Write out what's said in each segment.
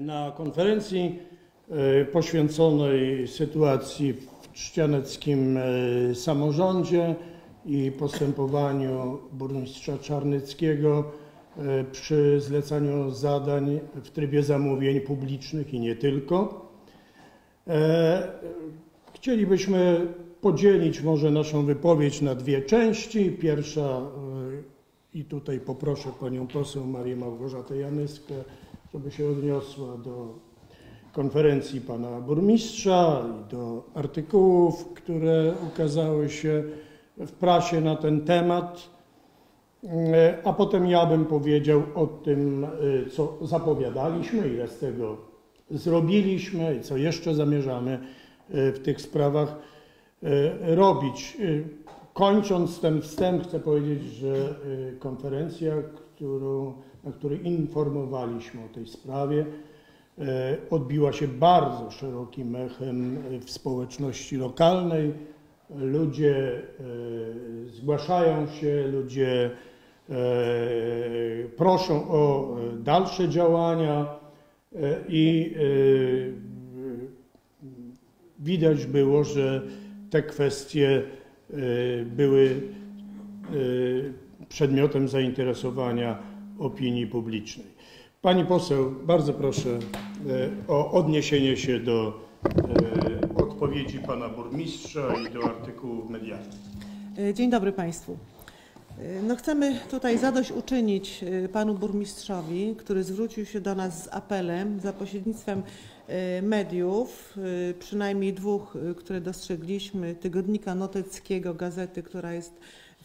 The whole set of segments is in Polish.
Na konferencji e, poświęconej sytuacji w trzcianeckim e, samorządzie i postępowaniu burmistrza Czarnyckiego e, przy zlecaniu zadań w trybie zamówień publicznych i nie tylko. Chcielibyśmy podzielić może naszą wypowiedź na dwie części. Pierwsza, i tutaj poproszę panią poseł Marię Małgorzatę Janyskę, żeby się odniosła do konferencji pana burmistrza i do artykułów, które ukazały się w prasie na ten temat. A potem ja bym powiedział o tym, co zapowiadaliśmy, ile z tego zrobiliśmy i co jeszcze zamierzamy w tych sprawach robić. Kończąc ten wstęp, chcę powiedzieć, że konferencja, którą na której informowaliśmy o tej sprawie, e, odbiła się bardzo szerokim echem w społeczności lokalnej. Ludzie e, zgłaszają się, ludzie proszą o dalsze działania i widać było, że te kwestie były przedmiotem zainteresowania opinii publicznej. Pani poseł, bardzo proszę e, o odniesienie się do e, odpowiedzi pana burmistrza i do artykułów medialnych. E, dzień dobry Państwu. No chcemy tutaj zadośćuczynić panu burmistrzowi, który zwrócił się do nas z apelem za pośrednictwem mediów, przynajmniej dwóch, które dostrzegliśmy, tygodnika noteckiego, gazety, która jest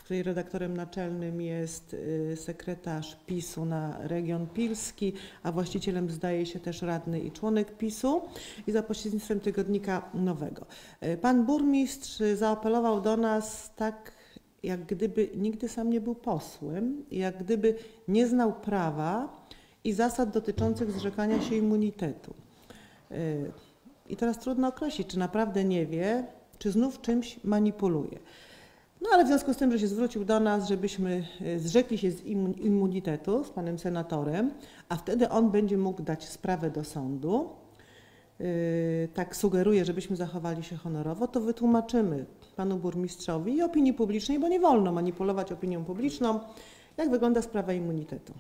której redaktorem naczelnym jest y, sekretarz PiSu na region Pilski, a właścicielem zdaje się też radny i członek PiSu i za pośrednictwem tygodnika nowego. Y, pan burmistrz zaapelował do nas tak, jak gdyby nigdy sam nie był posłem, jak gdyby nie znał prawa i zasad dotyczących zrzekania się immunitetu. Y, I teraz trudno określić, czy naprawdę nie wie, czy znów czymś manipuluje. No ale w związku z tym, że się zwrócił do nas, żebyśmy e, zrzekli się z immunitetu z panem senatorem, a wtedy on będzie mógł dać sprawę do sądu, e, tak sugeruje, żebyśmy zachowali się honorowo, to wytłumaczymy panu burmistrzowi i opinii publicznej, bo nie wolno manipulować opinią publiczną, jak wygląda sprawa immunitetu.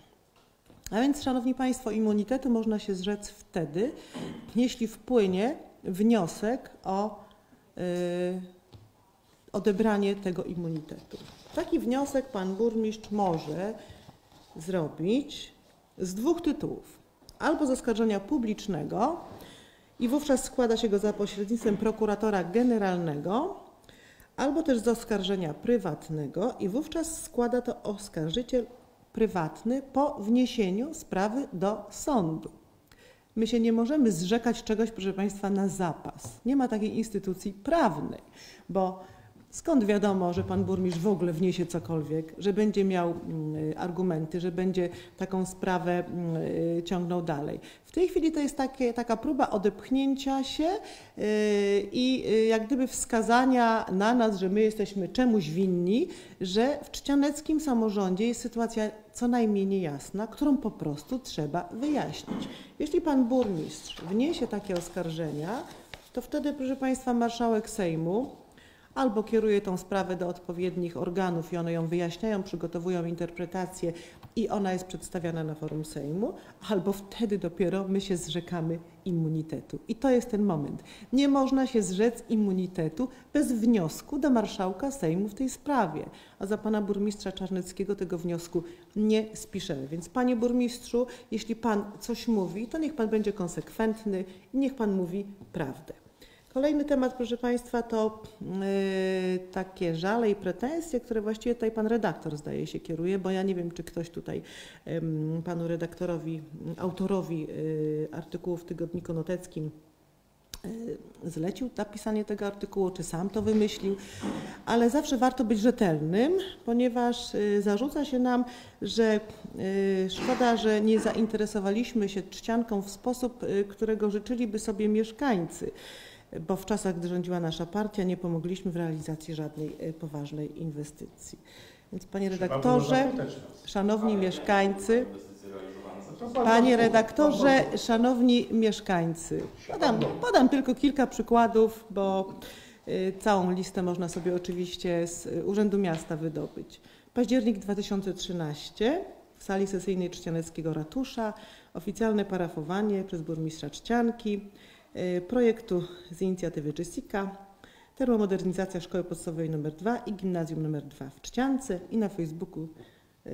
A więc, Szanowni Państwo, immunitetu można się zrzec wtedy, jeśli wpłynie wniosek o yy, odebranie tego immunitetu. Taki wniosek pan burmistrz może zrobić z dwóch tytułów. Albo z oskarżenia publicznego i wówczas składa się go za pośrednictwem prokuratora generalnego, albo też z oskarżenia prywatnego i wówczas składa to oskarżyciel prywatny po wniesieniu sprawy do sądu. My się nie możemy zrzekać czegoś, proszę Państwa, na zapas. Nie ma takiej instytucji prawnej, bo Skąd wiadomo, że pan burmistrz w ogóle wniesie cokolwiek, że będzie miał mm, argumenty, że będzie taką sprawę mm, y, ciągnął dalej? W tej chwili to jest takie, taka próba odepchnięcia się y, i y, jak gdyby wskazania na nas, że my jesteśmy czemuś winni, że w czcianeckim samorządzie jest sytuacja co najmniej niejasna, którą po prostu trzeba wyjaśnić. Jeśli pan burmistrz wniesie takie oskarżenia, to wtedy, proszę Państwa, marszałek Sejmu albo kieruje tą sprawę do odpowiednich organów i one ją wyjaśniają, przygotowują interpretację i ona jest przedstawiana na forum Sejmu, albo wtedy dopiero my się zrzekamy immunitetu. I to jest ten moment. Nie można się zrzec immunitetu bez wniosku do marszałka Sejmu w tej sprawie. A za pana burmistrza Czarneckiego tego wniosku nie spiszemy. Więc panie burmistrzu, jeśli pan coś mówi, to niech pan będzie konsekwentny i niech pan mówi prawdę. Kolejny temat, proszę Państwa, to yy, takie żale i pretensje, które właściwie tutaj pan redaktor zdaje się kieruje, bo ja nie wiem, czy ktoś tutaj panu redaktorowi, autorowi yy, artykułu w Tygodniku Noteckim y, zlecił napisanie tego artykułu, czy sam to wymyślił, ale zawsze warto być rzetelnym, ponieważ y, zarzuca się nam, że y, szkoda, że nie zainteresowaliśmy się czcianką w sposób, którego życzyliby sobie mieszkańcy bo w czasach, gdy rządziła nasza partia, nie pomogliśmy w realizacji żadnej e, poważnej inwestycji. Więc panie redaktorze, szanowni mieszkańcy, Panie redaktorze, szanowni mieszkańcy, podam, podam tylko kilka przykładów, bo y, całą listę można sobie oczywiście z Urzędu Miasta wydobyć. Październik 2013 w sali sesyjnej Czcianeckiego Ratusza oficjalne parafowanie przez burmistrza Czcianki y, projektu z inicjatywy Jessica termomodernizacja szkoły podstawowej nr 2 i gimnazjum nr 2 w Czciance i na Facebooku yy,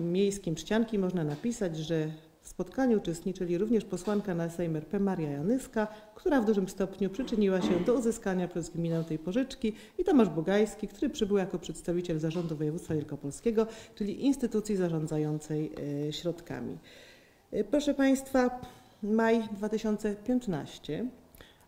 miejskim Czcianki można napisać, że w spotkaniu uczestniczyli również posłanka na Sejm RP Maria Janyska, która w dużym stopniu przyczyniła się do uzyskania przez gminę tej pożyczki i Tomasz Bugajski, który przybył jako przedstawiciel Zarządu Województwa Wielkopolskiego, czyli instytucji zarządzającej yy, środkami. Yy, Proszę Państwa, maj 2015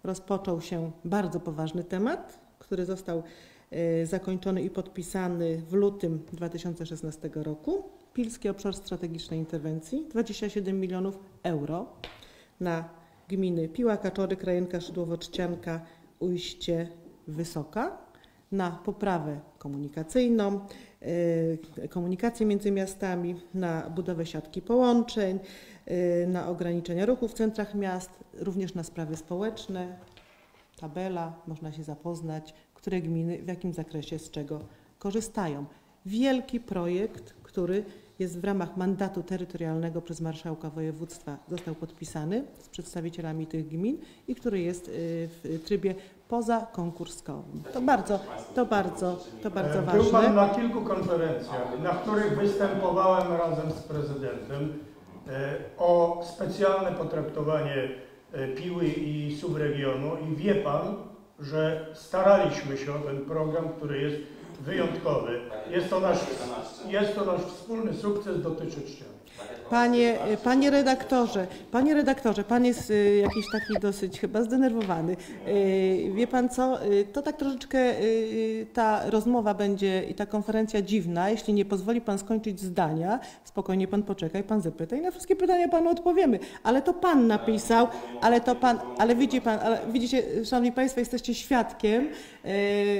rozpoczął się bardzo poważny temat, który został e, zakończony i podpisany w lutym 2016 roku. Pilski Obszar Strategicznej Interwencji 27 milionów euro na gminy Piła, Kaczory, Krajenka, Szydłowo, Czcianka, Ujście, Wysoka na poprawę komunikacyjną, komunikację między miastami, na budowę siatki połączeń, e, na ograniczenia ruchu w centrach miast, również na sprawy społeczne. Tabela, można się zapoznać, które gminy w jakim zakresie z czego korzystają. Wielki projekt, który jest w ramach mandatu terytorialnego przez marszałka województwa, został podpisany z przedstawicielami tych gmin i który jest y, w trybie pozakonkurskowym. To bardzo, to bardzo, to bardzo Był Pan ważne. na kilku konferencjach, na których występowałem razem z prezydentem e, o specjalne potraktowanie e, Piły i subregionu i wie Pan, że staraliśmy się o ten program, który jest wyjątkowy. Jest to nasz, jest to nasz wspólny sukces, dotyczy Czcian. Panie, panie redaktorze, panie redaktorze, pan jest y, jakiś taki dosyć chyba zdenerwowany. Y, wie pan co, y, to tak troszeczkę ta rozmowa będzie i ta konferencja dziwna, jeśli nie pozwoli pan skończyć zdania, spokojnie pan poczekaj, pan zapyta i na wszystkie pytania panu odpowiemy. Ale to pan napisał, ale to pan, ale widzi pan, ale widzicie, szanowni państwo, jesteście świadkiem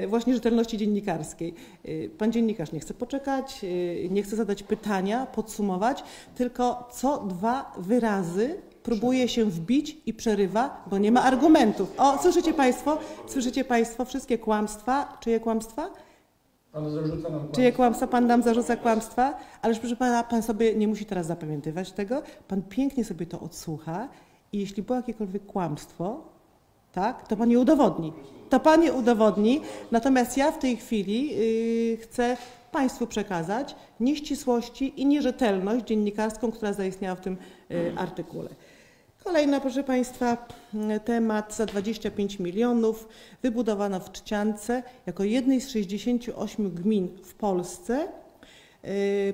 właśnie rzetelności dziennikarskiej. Y, Pan dziennikarz nie chce poczekać, y, nie chce zadać pytania, podsumować, tylko co dwa wyrazy próbuje się wbić i przerywa, bo nie ma argumentów. O, słyszycie Państwo? Słyszycie Państwo wszystkie kłamstwa? Czyje kłamstwa? Pan zarzuca nam Czyje kłamstwa? Pan nam zarzuca kłamstwa? Ależ proszę Pana, Pan sobie nie musi teraz zapamiętywać tego. Pan pięknie sobie to odsłucha i jeśli było jakiekolwiek kłamstwo, tak, to Pan je udowodni. To Pan je udowodni. Natomiast ja w tej chwili yy, chcę Państwu przekazać nieścisłości i nierzetelność dziennikarską, która zaistniała w tym yy, artykule. Kolejna, proszę Państwa, temat za 25 milionów. Wybudowano w Czciance jako jednej z 68 gmin w Polsce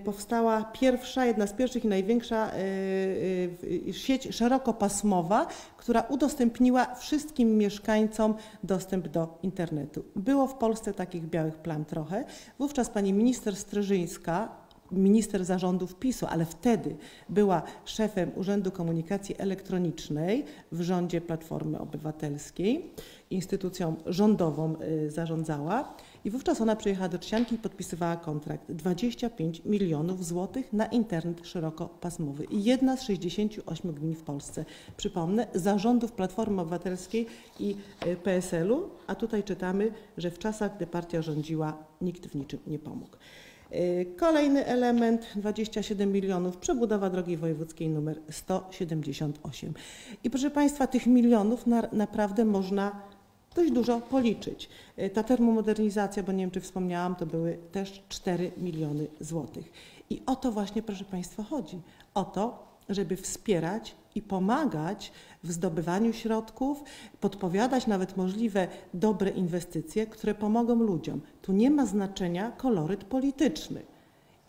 powstała pierwsza, jedna z pierwszych i największa y, y, sieć szerokopasmowa, która udostępniła wszystkim mieszkańcom dostęp do internetu. Było w Polsce takich białych plam trochę. Wówczas pani minister Stryżyńska, minister zarządów PiSu, ale wtedy była szefem Urzędu Komunikacji Elektronicznej w rządzie Platformy Obywatelskiej, instytucją rządową y, zarządzała. I wówczas ona przyjechała do Trzcianki i podpisywała kontrakt 25 milionów złotych na internet szerokopasmowy. Jedna z 68 gmin w Polsce. Przypomnę, zarządów Platformy Obywatelskiej i y, PSL-u, a tutaj czytamy, że w czasach, gdy partia rządziła, nikt w niczym nie pomógł. Y, Kolejny element 27 milionów przebudowa drogi wojewódzkiej numer 178. I proszę Państwa, tych milionów na, naprawdę można dość dużo policzyć. Y, Ta termomodernizacja, bo nie wiem czy wspomniałam, to były też 4 miliony złotych. I o to właśnie, proszę Państwa, chodzi. O to, żeby wspierać i pomagać w zdobywaniu środków, podpowiadać nawet możliwe dobre inwestycje, które pomogą ludziom. Tu nie ma znaczenia koloryt polityczny.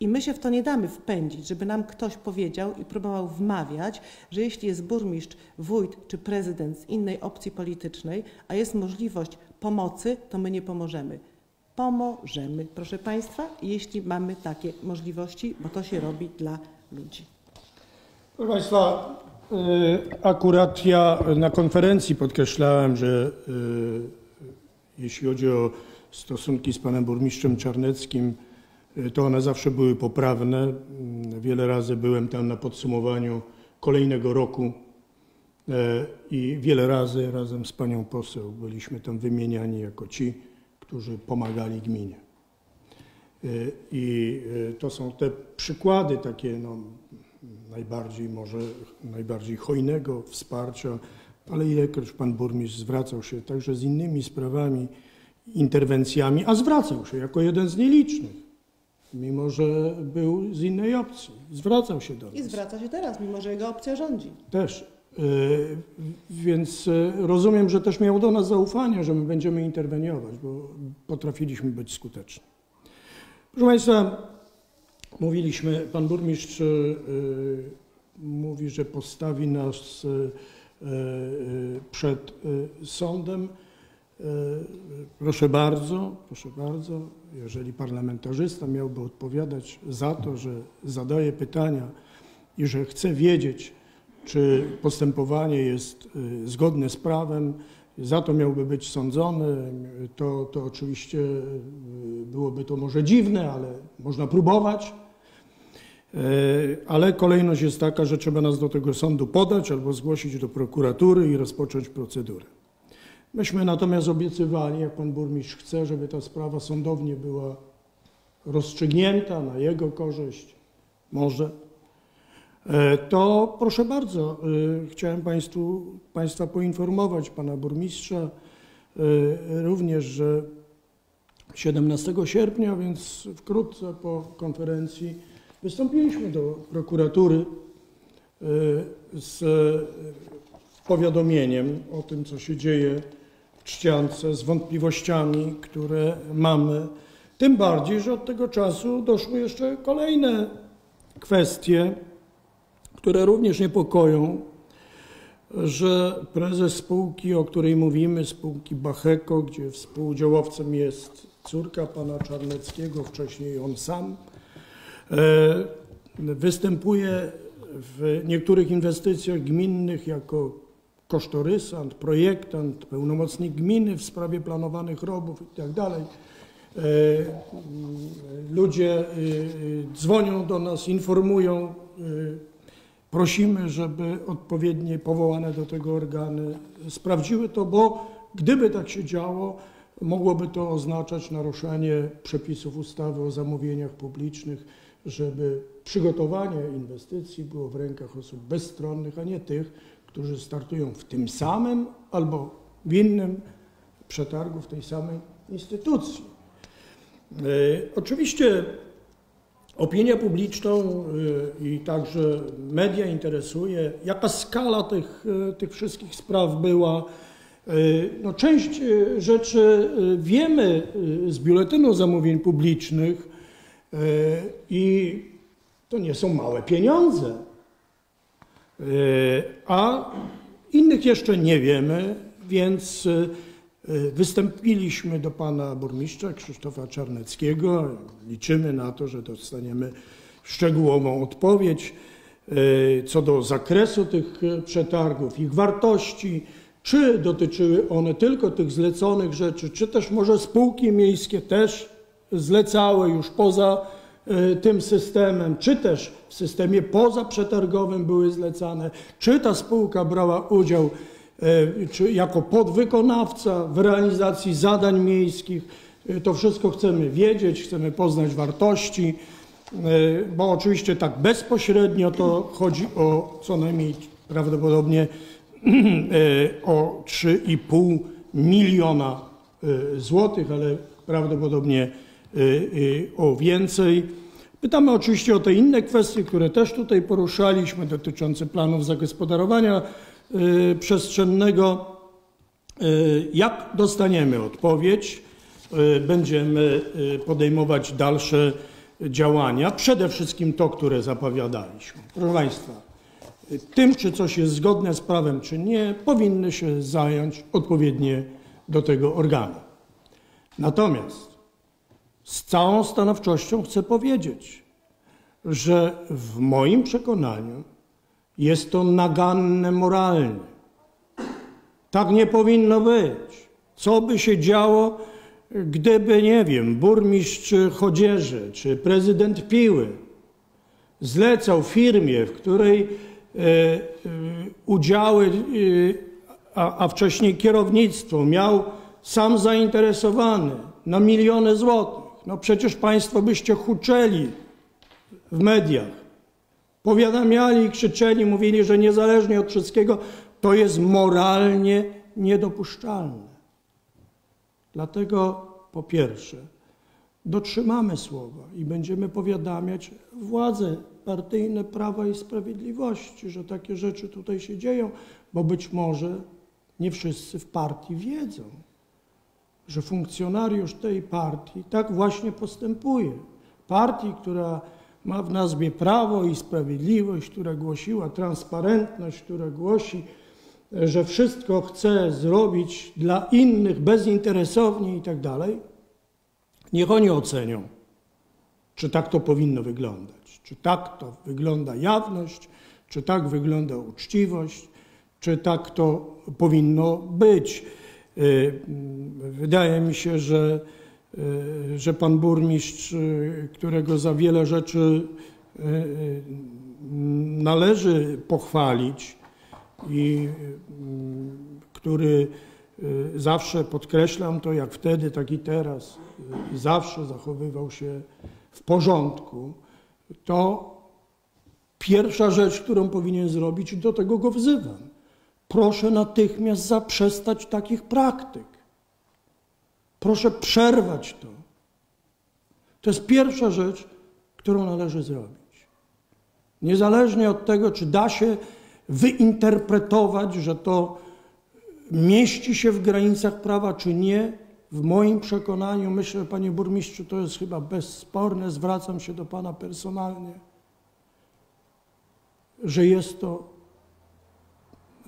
I my się w to nie damy wpędzić, żeby nam ktoś powiedział i próbował wmawiać, że jeśli jest burmistrz, wójt czy prezydent z innej opcji politycznej, a jest możliwość pomocy, to my nie pomożemy. Pomożemy, proszę Państwa, jeśli mamy takie możliwości, bo to się robi dla ludzi. Proszę Państwa, akurat ja na konferencji podkreślałem, że y, jeśli chodzi o stosunki z panem burmistrzem Czarneckim, y, to one zawsze były poprawne. Mm, Wiele razy byłem tam na podsumowaniu kolejnego roku e, i wiele razy razem z panią poseł byliśmy tam wymieniani jako ci, którzy pomagali gminie. I to są te przykłady takie no, najbardziej może najbardziej hojnego wsparcia, ale ilekroć pan burmistrz zwracał się także z innymi sprawami, interwencjami, a zwracał się jako jeden z nielicznych, mimo że był z innej opcji. Zwracał się do nas. I zwraca się teraz, mimo że jego opcja rządzi. Też. Y, Więc y, rozumiem, że też miał do nas zaufanie, że my będziemy interweniować, bo potrafiliśmy być skuteczni. Proszę Państwa, mówiliśmy, Pan Burmistrz y, y, mówi, że postawi nas y, przed sądem. Proszę bardzo, proszę bardzo, jeżeli parlamentarzysta miałby odpowiadać za to, że zadaje pytania i że chce wiedzieć, czy postępowanie jest zgodne z prawem, za to miałby być sądzony, to, to oczywiście byłoby to może dziwne, ale można próbować. E, Ale kolejność jest taka, że trzeba nas do tego sądu podać albo zgłosić do prokuratury i rozpocząć procedurę. Myśmy natomiast obiecywali, jak pan burmistrz chce, żeby ta sprawa sądownie była rozstrzygnięta na jego korzyść, może, E, to proszę bardzo, e, chciałem Państwu, Państwa poinformować, Pana Burmistrza również, że 17 sierpnia, więc wkrótce po konferencji, wystąpiliśmy do prokuratury e, z powiadomieniem o tym, co się dzieje w Czciance, z wątpliwościami, które mamy. Tym bardziej, że od tego czasu doszły jeszcze kolejne kwestie, które również niepokoją, że prezes spółki, o której mówimy, spółki Bacheko, gdzie współudziałowcem jest córka pana Czarneckiego, wcześniej on sam, występuje w niektórych inwestycjach gminnych jako kosztorysant, projektant, pełnomocnik gminy w sprawie planowanych robów itd. E, Ludzie y, dzwonią do nas, informują, prosimy, żeby odpowiednie powołane do tego organy sprawdziły to, bo gdyby tak się działo, mogłoby to oznaczać naruszenie przepisów ustawy o zamówieniach publicznych, żeby przygotowanie inwestycji było w rękach osób bezstronnych, a nie tych, którzy startują w tym samym albo w innym przetargu w tej samej instytucji. E, Oczywiście opinię publiczną y, i także media interesuje, jaka skala tych, y, tych wszystkich spraw była. No, część rzeczy wiemy z biuletynu zamówień publicznych i to nie są małe pieniądze, Y, a innych jeszcze nie wiemy, więc y, wystąpiliśmy do pana burmistrza Krzysztofa Czarneckiego. Liczymy na to, że dostaniemy szczegółową odpowiedź co do zakresu tych przetargów, ich wartości, czy dotyczyły one tylko tych zleconych rzeczy, czy też może spółki miejskie też zlecały już poza y, tym systemem, czy też w systemie pozaprzetargowym były zlecane, czy ta spółka brała udział y, czy jako podwykonawca w realizacji zadań miejskich. Y, To wszystko chcemy wiedzieć, chcemy poznać wartości, bo oczywiście tak bezpośrednio to chodzi o co najmniej prawdopodobnie o 3,5 miliona złotych, ale prawdopodobnie o więcej. Pytamy oczywiście o te inne kwestie, które też tutaj poruszaliśmy, dotyczące planów zagospodarowania y, przestrzennego. Y, Jak dostaniemy odpowiedź, y, będziemy y, podejmować dalsze działania, przede wszystkim to, które zapowiadaliśmy. Proszę Państwa, y, tym, czy coś jest zgodne z prawem, czy nie, powinny się zająć odpowiednie do tego organy. Natomiast z całą stanowczością chcę powiedzieć, że w moim przekonaniu jest to naganne moralnie. Tak nie powinno być. Co by się działo, gdyby, nie wiem, burmistrz Chodzieży czy prezydent Piły zlecał firmie, w której e, e, udziały, e, a, a wcześniej kierownictwo miał sam zainteresowany na miliony złotych, no przecież Państwo byście huczeli w mediach, powiadamiali, krzyczeli, mówili, że niezależnie od wszystkiego to jest moralnie niedopuszczalne. Dlatego po pierwsze, dotrzymamy słowa i będziemy powiadamiać władze partyjne Prawa i Sprawiedliwości, że takie rzeczy tutaj się dzieją, bo być może nie wszyscy w partii wiedzą, że funkcjonariusz tej partii tak właśnie postępuje. Partii, która ma w nazwie Prawo i Sprawiedliwość, która głosiła transparentność, która głosi, że wszystko chce zrobić dla innych bezinteresownie i tak dalej, niech oni ocenią, czy tak to powinno wyglądać, czy tak to wygląda jawność, czy tak wygląda uczciwość, czy tak to powinno być. Y, Wydaje mi się, że, y, że pan burmistrz, y, którego za wiele rzeczy należy pochwalić i który zawsze podkreślam to, jak wtedy, tak i teraz, zawsze zachowywał się w porządku, to pierwsza rzecz, którą powinien zrobić, do tego go wzywam. Proszę natychmiast zaprzestać takich praktyk. Proszę przerwać to. To jest pierwsza rzecz, którą należy zrobić. Niezależnie od tego, czy da się wyinterpretować, że to mieści się w granicach prawa, czy nie, w moim przekonaniu, myślę, panie burmistrzu, to jest chyba bezsporne, zwracam się do pana personalnie, że jest to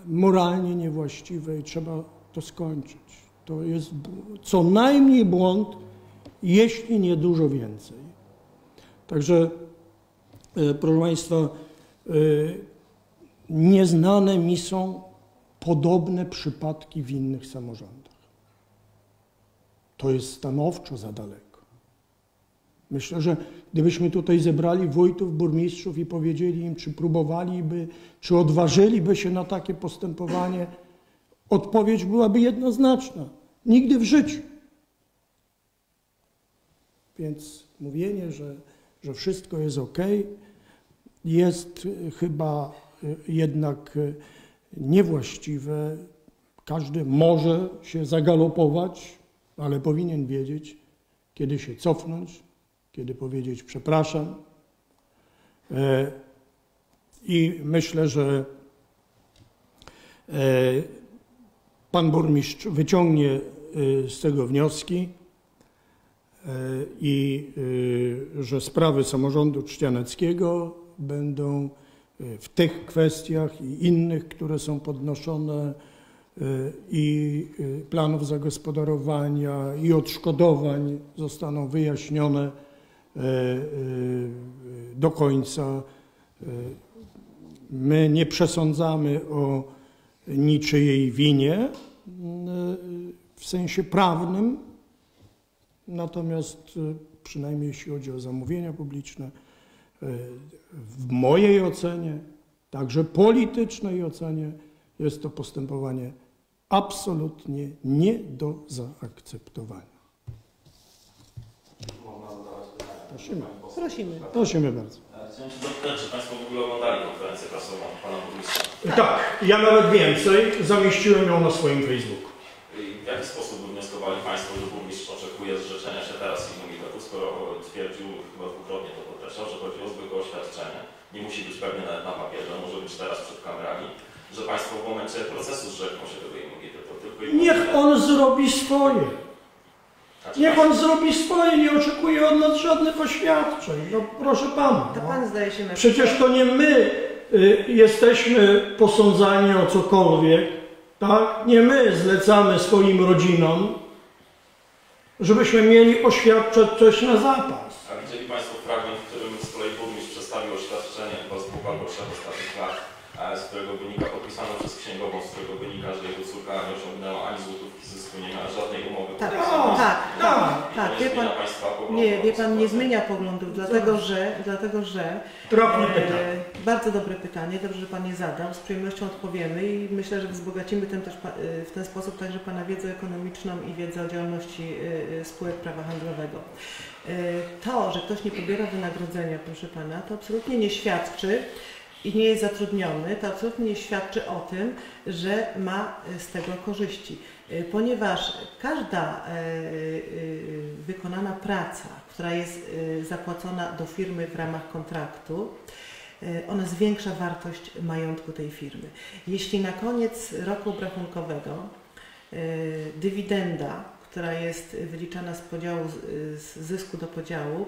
moralnie niewłaściwe i trzeba to skończyć. To jest co najmniej błąd, jeśli nie dużo więcej. Także, e, proszę Państwa, e, nieznane mi są podobne przypadki w innych samorządach. To jest stanowczo za daleko. Myślę, że gdybyśmy tutaj zebrali wójtów, burmistrzów i powiedzieli im, czy próbowaliby, czy odważyliby się na takie postępowanie, odpowiedź byłaby jednoznaczna. Nigdy w życiu. Więc mówienie, że, że wszystko jest ok, jest chyba y, jednak y, niewłaściwe. Każdy może się zagalopować, ale powinien wiedzieć, kiedy się cofnąć, kiedy powiedzieć przepraszam. E, I myślę, że e, pan burmistrz wyciągnie e, z tego wnioski i że sprawy samorządu czcianeckiego będą w tych kwestiach i innych, które są podnoszone i planów zagospodarowania i odszkodowań zostaną wyjaśnione do końca. E, My nie przesądzamy o niczyjej winie e, w sensie prawnym, natomiast e, przynajmniej jeśli chodzi o zamówienia publiczne, e, w mojej ocenie, także politycznej ocenie, jest to postępowanie absolutnie nie do zaakceptowania. Można zadawać pytania. Prosimy. Prosimy. Prosimy bardzo. E, Chciałem się dopytać, czy Państwo w ogóle oglądali konferencję prasową Pana Burmistrza? Tak, ja nawet więcej, zamieściłem ją na swoim Facebooku. I w jaki sposób wnioskowali Państwo, że burmistrz oczekuje zrzeczenia się teraz immunitetu, skoro twierdził, chyba dwukrotnie to podkreślał, że chodzi o zwykłe oświadczenie. Nie musi być pewnie nawet na papierze, może być teraz przed kamerami, że Państwo w momencie procesu zrzekną się tego immunitetu. Tylko i Niech on zrobi swoje. Niech on zrobi swoje, nie oczekuje od nas żadnych oświadczeń. No proszę pana. To no. pan zdaje się Przecież to nie my y, jesteśmy posądzani o cokolwiek, tak? Nie my zlecamy swoim rodzinom, żebyśmy mieli oświadczać coś na zapas. A widzieli Państwo fragment, w którym z kolei burmistrz przedstawił oświadczenie chyba z e, którego wynika podpisane przez księgową, z którego wynika, że jego córka nie osiągnęła ani złotówki zysku, nie miała żadnej umowy. Tak, komercyjnej. tak, tak, I tak. Wie nie pan, zmienia państwa poglądu nie, wie pan, nie zmienia poglądów, dlatego że, dlatego że Trafne E, pytanie. Bardzo dobre pytanie, dobrze, że Pan je zadał. Z przyjemnością odpowiemy i myślę, że wzbogacimy tym też e, w ten sposób także Pana wiedzę ekonomiczną i wiedzę o działalności e, e, spółek prawa handlowego. E, To, że ktoś nie pobiera wynagrodzenia, proszę Pana, to absolutnie nie świadczy i nie jest zatrudniony, to absolutnie nie świadczy o tym, że ma e, z tego korzyści. E, Ponieważ każda e, wykonana praca, która jest zapłacona do firmy w ramach kontraktu, ona zwiększa wartość majątku tej firmy. Jeśli na koniec roku obrachunkowego dywidenda, która jest wyliczana z podziału z- zysku do podziału,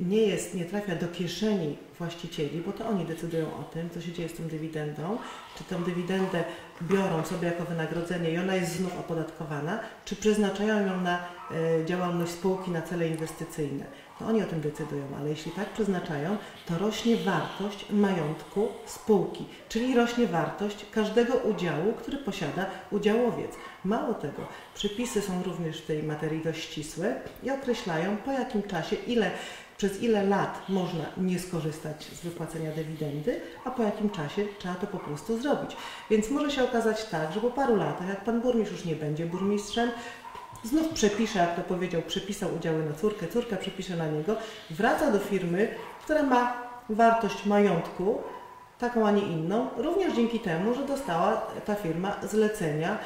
nie jest, nie trafia do kieszeni właścicieli, bo to oni decydują o tym, co się dzieje z tą dywidendą, czy tę dywidendę biorą sobie jako wynagrodzenie i ona jest znów opodatkowana, czy przeznaczają ją na e, działalność spółki na cele inwestycyjne. To oni o tym decydują, ale jeśli tak przeznaczają, to rośnie wartość majątku spółki, czyli rośnie wartość każdego udziału, który posiada udziałowiec. Mało tego, przepisy są również w tej materii dość ścisłe i określają po jakim czasie, ile przez ile lat można nie skorzystać z wypłacenia dywidendy, a po jakim czasie trzeba to po prostu zrobić. Więc może się okazać tak, że po paru latach, jak pan burmistrz już nie będzie burmistrzem, znów przepisze, jak to powiedział, przepisał udziały na córkę, córka przepisze na niego, wraca do firmy, która ma wartość majątku, taką, a nie inną, również dzięki temu, że dostała ta firma zlecenia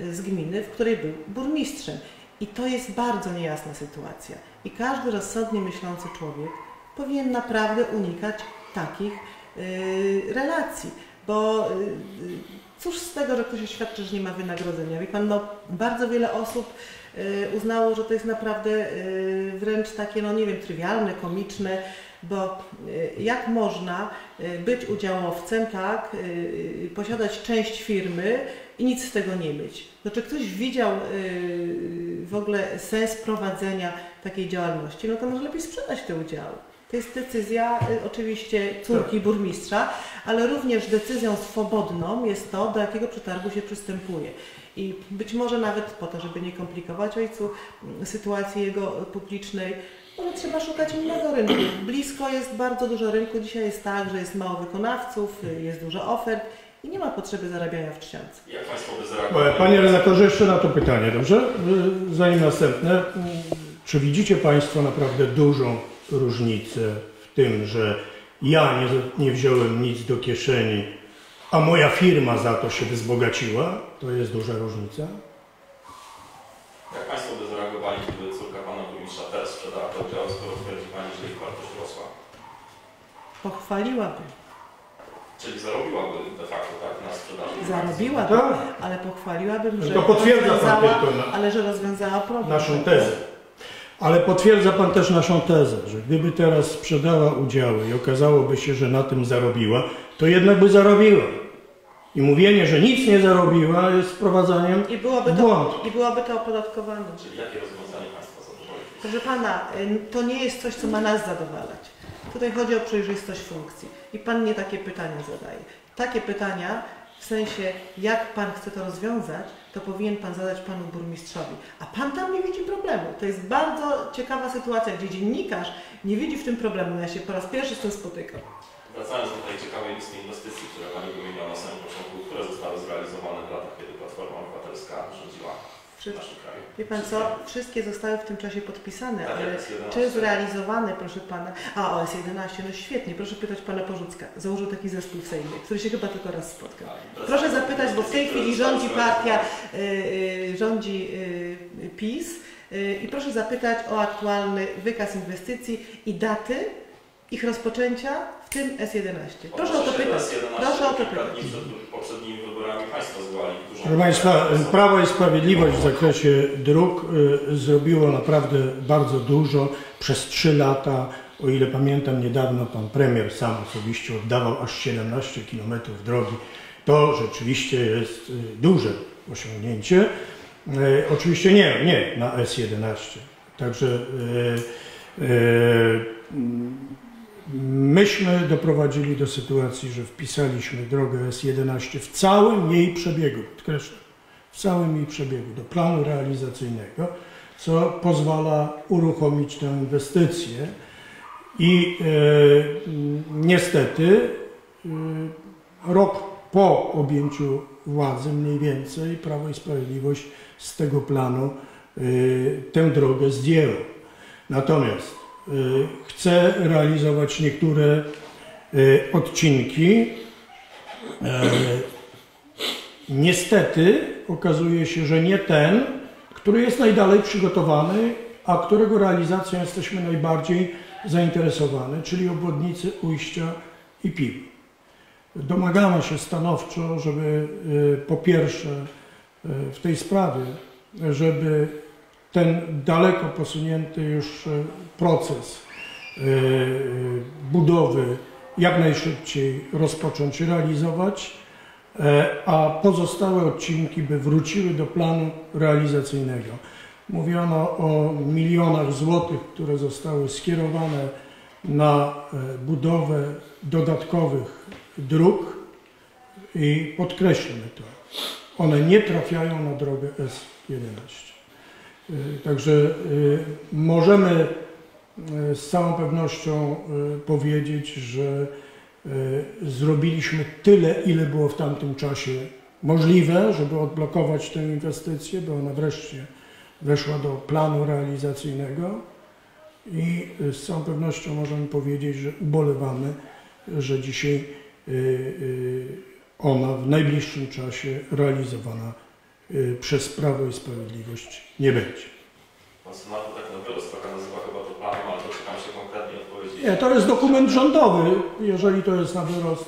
y, z gminy, w której był burmistrzem. I to jest bardzo niejasna sytuacja. I każdy rozsądnie myślący człowiek powinien naprawdę unikać takich y, relacji, bo y, y, cóż z tego, że ktoś oświadczy, że nie ma wynagrodzenia. Wie Pan, no, bardzo wiele osób uznało, że to jest naprawdę y, wręcz takie, no nie wiem, trywialne, komiczne, bo y, jak można y, być udziałowcem, tak, y, y, posiadać część firmy i nic z tego nie mieć. No, czy ktoś widział y, w ogóle sens prowadzenia takiej działalności, no to może lepiej sprzedać te udziały. To jest decyzja y, oczywiście córki burmistrza, ale również decyzją swobodną jest to, do jakiego przetargu się przystępuje. I być może nawet po to, żeby nie komplikować ojcu mm, sytuacji jego publicznej, może trzeba szukać innego rynku. Blisko jest bardzo dużo rynku. Dzisiaj jest tak, że jest mało wykonawców, jest dużo ofert i nie ma potrzeby zarabiania w czciance. Jak państwo by zareagowali? Panie redaktorze, jeszcze na to pytanie, dobrze? Zanim następne. Czy widzicie Państwo naprawdę dużą różnicę w tym, że ja nie, nie wziąłem nic do kieszeni, a moja firma za to się wzbogaciła? To jest duża różnica? Jak państwo by zareagowali, gdyby córka pana burmistrza teraz sprzedała te udziały, skoro twierdzi pani, że ich wartość rosła? Pochwaliłabym. Czyli zarobiłaby de facto tak na sprzedaży. Zarobiłabym, Tak. ale pochwaliłabym, że To potwierdza Pan rozwiązała, tylko na, ale że rozwiązała problem. naszą tezę. Ale potwierdza Pan też naszą tezę, że gdyby teraz sprzedała udziały i okazałoby się, że na tym zarobiła, to jednak by zarobiła. I mówienie, że nic nie zarobiła jest wprowadzaniem I byłoby, w to, błąd. I byłoby to opodatkowane. Czyli jakie rozwiązanie państwa zadowoli? Proszę Pana, y, to nie jest coś, co ma nas zadowalać. Tutaj chodzi o przejrzystość funkcji. I Pan nie takie pytania zadaje. Takie pytania, w sensie jak Pan chce to rozwiązać, to powinien Pan zadać Panu burmistrzowi. A Pan tam nie widzi problemu. To jest bardzo ciekawa sytuacja, gdzie dziennikarz nie widzi w tym problemu. Ja się po raz pierwszy z tym spotykam. Wracając do tej ciekawej listy inwestycji, które Pani wymieniła na samym początku, które zostały zrealizowane w latach, kiedy Platforma Obywatelska rządziła w Wszy- naszym kraju. Wie Pan co? Wszystkie zostały w tym czasie podpisane, Tak, ale jak S11. czy zrealizowane, proszę Pana? A, OS11, no świetnie. Proszę pytać Pana Porzucka. Założył taki zespół w Sejmie, który się chyba tylko raz spotkał. Tak, Proszę zapytać, bo w tej chwili rządzi partia, y, y, rządzi y, PiS i proszę zapytać o aktualny wykaz inwestycji i daty ich rozpoczęcia, w tym S11. Proszę o to pytać. S11, Proszę o to pytać. dni przed poprzednimi wyborami Państwo zwołali dużą... Proszę Państwa, Prawo i Sprawiedliwość w zakresie dróg y, zrobiło naprawdę bardzo dużo przez trzy lata. O ile pamiętam, niedawno pan premier sam osobiście oddawał aż 17 km drogi. To rzeczywiście jest y, duże osiągnięcie. Y, Oczywiście nie, nie na S11. Także Myśmy doprowadzili do sytuacji, że wpisaliśmy drogę S11 w całym jej przebiegu, podkreślam, w całym jej przebiegu do planu realizacyjnego, co pozwala uruchomić tę inwestycję. I e, niestety e, rok po objęciu władzy mniej więcej Prawo i Sprawiedliwość z tego planu e, tę drogę zdjęło. Natomiast chce realizować niektóre e, odcinki. E, Niestety okazuje się, że nie ten, który jest najdalej przygotowany, a którego realizacją jesteśmy najbardziej zainteresowani, czyli obwodnicy Ujścia i Pił. Domagamy się stanowczo, żeby y, po pierwsze y, w tej sprawie, żeby ten daleko posunięty już y, proces y, y, budowy jak najszybciej rozpocząć realizować, e, a pozostałe odcinki by wróciły do planu realizacyjnego. Mówiono o milionach złotych, które zostały skierowane na e, budowę dodatkowych dróg i podkreślmy to, one nie trafiają na drogę S11. E, Także e, możemy e, z całą pewnością powiedzieć, że zrobiliśmy tyle, ile było w tamtym czasie możliwe, żeby odblokować tę inwestycję, by ona wreszcie weszła do planu realizacyjnego i z całą pewnością możemy powiedzieć, że ubolewamy, że dzisiaj ona w najbliższym czasie realizowana przez Prawo i Sprawiedliwość nie będzie. Pan tak nazywa chyba to planem, ale doczekam się konkretnej odpowiedzi. Nie, to jest dokument rządowy, jeżeli to jest na wyrost.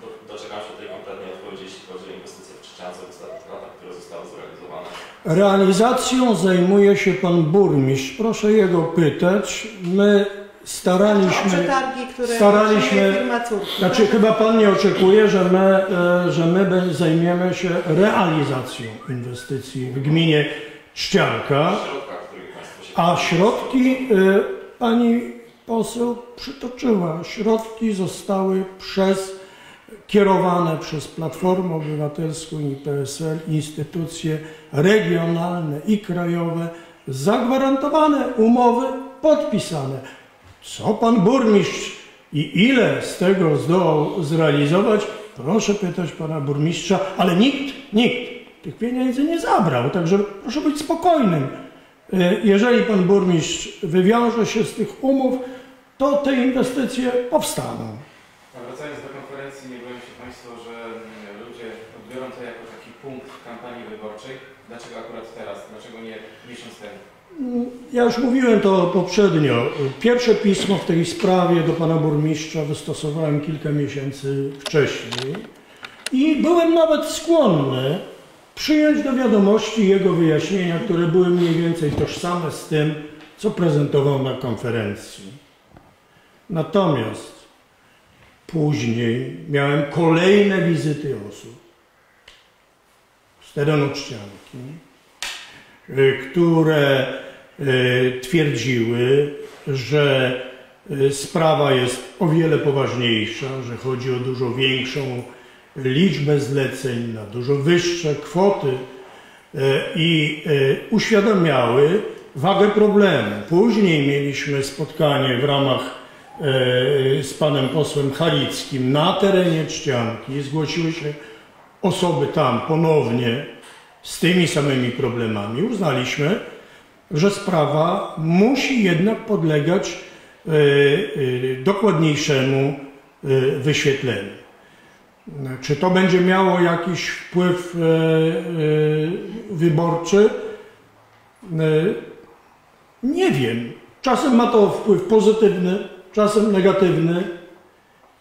Do, doczekam się tej konkretnej odpowiedzi, jeśli chodzi o inwestycje w Trzciance w ostatnich latach, które zostały zrealizowane. Realizacją zajmuje się pan burmistrz. Proszę jego pytać. My staraliśmy. Przetargi, które staraliśmy- firma córki. Znaczy, chyba pan nie oczekuje, że my, e, że my zajmiemy się realizacją inwestycji w gminie Czcianka, a środki e, pani poseł przytoczyła. Środki zostały przez kierowane przez Platformę Obywatelską i PSL instytucje regionalne i krajowe, zagwarantowane umowy podpisane. Co pan burmistrz i ile z tego zdołał zrealizować? Proszę pytać pana burmistrza, ale nikt, nikt tych pieniędzy nie zabrał, także proszę być spokojnym. E, Jeżeli pan burmistrz wywiąże się z tych umów, to te inwestycje powstaną. Wracając do konferencji, nie boją się Państwo, że mm, ludzie odbiorą to jako taki punkt kampanii wyborczej? Dlaczego akurat teraz? Dlaczego nie miesiąc temu? Ja już mówiłem to poprzednio. Pierwsze pismo w tej sprawie do pana burmistrza wystosowałem kilka miesięcy wcześniej i byłem nawet skłonny przyjąć do wiadomości jego wyjaśnienia, które były mniej więcej tożsame z tym, co prezentował na konferencji. Natomiast później miałem kolejne wizyty osób z terenu Czcianki, y, które twierdziły, że y, sprawa jest o wiele poważniejsza, że chodzi o dużo większą liczbę zleceń, na dużo wyższe kwoty y, i uświadamiały wagę problemu. Później mieliśmy spotkanie w ramach z panem posłem Halickim na terenie Czcianki. Zgłosiły się osoby tam ponownie z tymi samymi problemami. Uznaliśmy, że sprawa musi jednak podlegać e, e, dokładniejszemu e, wyświetleniu. Czy to będzie miało jakiś wpływ wyborczy? Nie wiem. Czasem ma to wpływ pozytywny, czasem negatywny.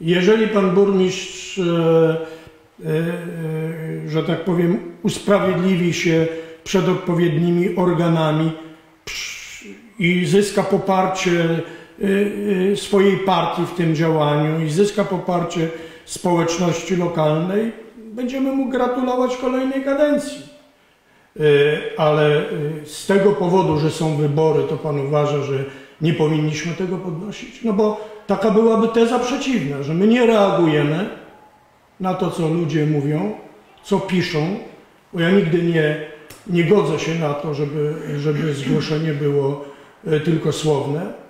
Jeżeli pan burmistrz, że tak powiem, usprawiedliwi się przed odpowiednimi organami i zyska poparcie e, e, swojej partii w tym działaniu i zyska poparcie społeczności lokalnej, będziemy mu gratulować kolejnej kadencji. E, Ale z tego powodu, że są wybory, to pan uważa, że nie powinniśmy tego podnosić? No bo taka byłaby teza przeciwna, że my nie reagujemy na to, co ludzie mówią, co piszą, bo ja nigdy nie, nie godzę się na to, żeby, żeby zgłoszenie było e, tylko słowne,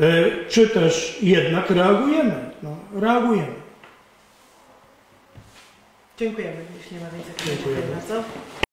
E, czy też jednak reagujemy. No, reagujemy. Dziękujemy, jeśli nie ma więcej pytań. Dziękuję bardzo.